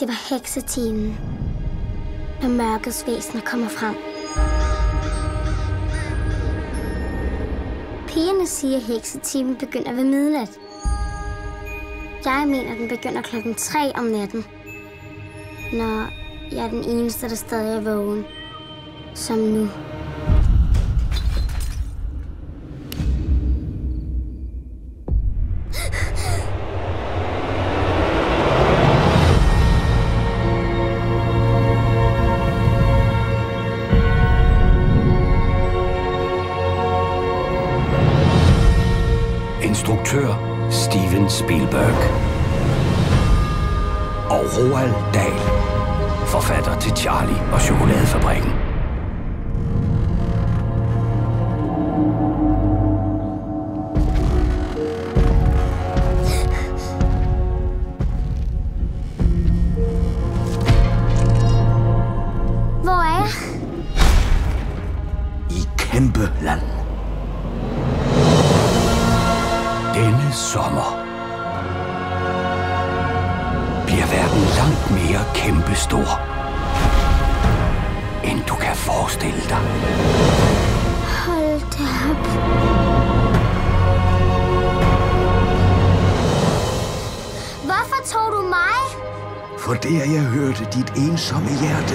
Det var heksetimen. Når mørkets væsener kommer frem. Pigerne siger, at heksetimen begynder ved midnat. Jeg mener, den begynder klokken 3 om natten. Når jeg er den eneste, der stadig er vågen. Som nu. Instruktør Steven Spielberg. Og Roald Dahl. Forfatter til Charlie og Chokoladefabrikken. Hvor er jeg? I kæmpe land. Denne sommer bliver verden langt mere kæmpestor, end du kan forestille dig. Hold da op. Hvorfor tog du mig? For det at jeg hørte dit ensomme hjerte.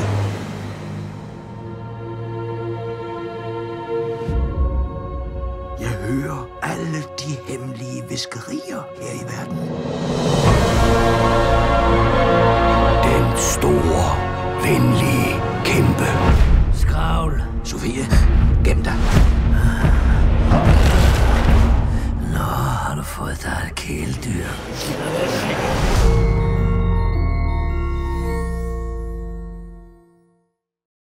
Jeg hører alle de hemmelige viskerier her i verden. Den store, venlige kæmpe. Skravl. Sofie, gem dig. Nå, har du fået dig et kæledyr?